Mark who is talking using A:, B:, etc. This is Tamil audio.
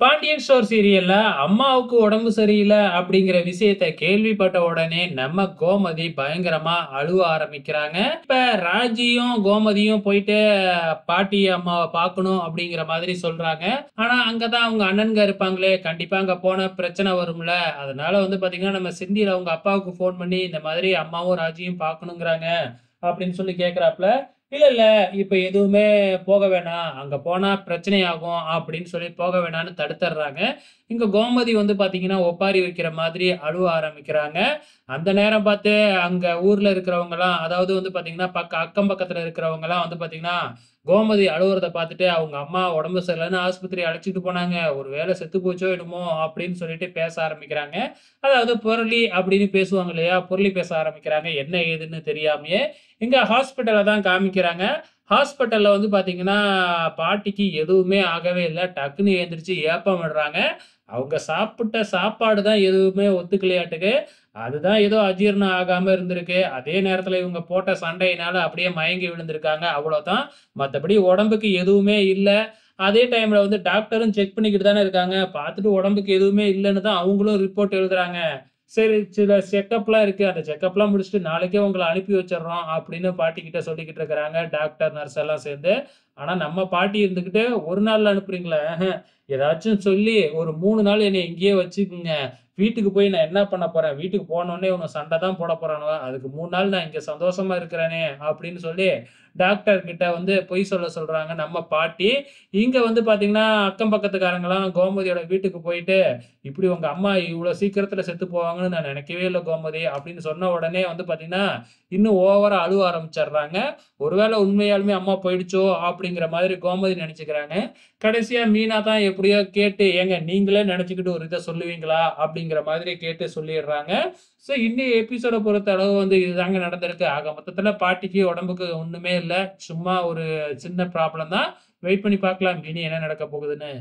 A: பாண்டியன் ஸ்டோர் சீரியல்ல அம்மாவுக்கு உடம்பு சரியில்லை அப்படிங்கிற விஷயத்த கேள்விப்பட்ட உடனே நம்ம கோமதி பயங்கரமா அழுவ ஆரம்பிக்கிறாங்க. இப்ப ராஜியும் கோமதியும் போயிட்டு பாட்டி அம்மாவை பார்க்கணும் அப்படிங்கிற மாதிரி சொல்றாங்க. ஆனா அங்கதான் அவங்க அண்ணன்க இருப்பாங்களே கண்டிப்பா அங்க போன பிரச்சனை வரும்ல. அதனால வந்து பாத்தீங்கன்னா நம்ம சிந்தியில அவங்க அப்பாவுக்கு ஃபோன் பண்ணி இந்த மாதிரி அம்மாவும் ராஜியும் பார்க்கணுங்கிறாங்க அப்படின்னு சொல்லி கேக்குறாப்ல இல்ல இல்ல இப்ப எதுவுமே போக வேணாம். அங்க போனா பிரச்சனை ஆகும் அப்படின்னு சொல்லி போக வேணாம்னு தடுத்துடுறாங்க இங்க கோமதி வந்து பாத்தீங்கன்னா ஒப்பாரி வைக்கிற மாதிரி அழுவ ஆரம்பிக்கிறாங்க. அந்த நேரம் பார்த்து அங்க ஊர்ல இருக்கிறவங்க எல்லாம் அதாவது வந்து பாத்தீங்கன்னா பக்க அக்கம் பக்கத்துல இருக்கிறவங்க எல்லாம் வந்து பாத்தீங்கன்னா கோமதி அழுவுறத பார்த்துட்டு அவங்க அம்மா உடம்பு சரியில்லைன்னு ஆஸ்பத்திரி அழைச்சிட்டு போனாங்க. ஒரு வேளை செத்து போச்சோ என்னமோ அப்படின்னு சொல்லிட்டு பேச ஆரம்பிக்கிறாங்க. அதாவது பொருளி அப்படின்னு பேசுவாங்க இல்லையா? பொருளி பேச ஆரம்பிக்கிறாங்க. என்ன ஏதுன்னு தெரியாமையே இங்கே ஹாஸ்பிட்டலை தான் காமிக்கிறாங்க. ஹாஸ்பிட்டலில் வந்து பார்த்தீங்கன்னா பாட்டிக்கு எதுவுமே ஆகவே இல்லை. டக்குன்னு எழுந்திரிச்சு ஏப்பம் விடுறாங்க. அவங்க சாப்பிட்ட சாப்பாடு தான் எதுவுமே ஒத்துக்கலையாட்டுக்கு. அதுதான் ஏதோ அஜீரணம் ஆகாம இருந்திருக்கு. அதே நேரத்துல இவங்க போட்ட சண்டையினால அப்படியே மயங்கி விழுந்திருக்காங்க. அவ்வளவுதான். மற்றபடி உடம்புக்கு எதுவுமே இல்லை. அதே டைம்ல வந்து டாக்டரும் செக் பண்ணிக்கிட்டு தானே இருக்காங்க. பார்த்துட்டு உடம்புக்கு எதுவுமே இல்லைன்னு தான் அவங்களும் ரிப்போர்ட் எழுதுறாங்க. சரி சில செக்கப்லாம் இருக்கு. அந்த செக்கப்லாம் முடிச்சுட்டு நாளைக்கே உங்களை அனுப்பி வச்சிடுறோம் அப்படின்னு பாட்டிக்கிட்ட சொல்லிக்கிட்டு இருக்கிறாங்க. டாக்டர் நர்ஸ் எல்லாம் சேர்ந்து. ஆனால் நம்ம பாட்டி இருந்துக்கிட்டு ஒரு நாளில் அனுப்புறீங்களே? ஏதாச்சும் சொல்லி ஒரு மூணு நாள் என்னை இங்கேயே வச்சுக்குங்க. வீட்டுக்கு போய் நான் என்ன பண்ண போறேன்? வீட்டுக்கு போனோடனே உனக்கு சண்டை தான் போட போறானுவ? அதுக்கு மூணு நாள் நான் இங்கே சந்தோஷமா இருக்கிறேனே அப்படின்னு சொல்லி டாக்டர் கிட்ட வந்து பொய் சொல்ல சொல்றாங்க நம்ம பாட்டி. இங்க வந்து பாத்தீங்கன்னா அக்கம் பக்கத்துக்காரங்களாம் கோமதியோட வீட்டுக்கு போயிட்டு இப்படி உங்க அம்மா இவ்வளவு சீக்கிரத்துல செத்து போவாங்கன்னு நான் நினைக்கவே இல்லை கோமதி அப்படின்னு சொன்ன உடனே வந்து பாத்தீங்கன்னா இன்னும் ஓவரா அழுவ ஆரம்பிச்சிடுறாங்க. ஒருவேளை உண்மையாலுமே அம்மா போயிடுச்சோ அப்படிங்கிற மாதிரி கோமதி நினைச்சுக்கிறாங்க. கடைசியா மீனா தான் எப்படியோ கேட்டு ஏங்க நீங்களே நினைச்சுக்கிட்டு ஒரு இதை சொல்லுவீங்களா? அப்படிங்கிற மாதிரி கேட்டு சொல்லிடுறாங்க. ஸோ இன்னும் எபிசோட பொறுத்த அளவு வந்து இதுதாங்க நடந்திருக்கு. ஆக மொத்தத்துல பாட்டிக்கு உடம்புக்கு ஒண்ணுமே இல்லை. சும்மா ஒரு சின்ன ப்ராப்ளம் தான். வெயிட் பண்ணி பார்க்கலாம். இனி என்ன நடக்க போகுதுன்னு.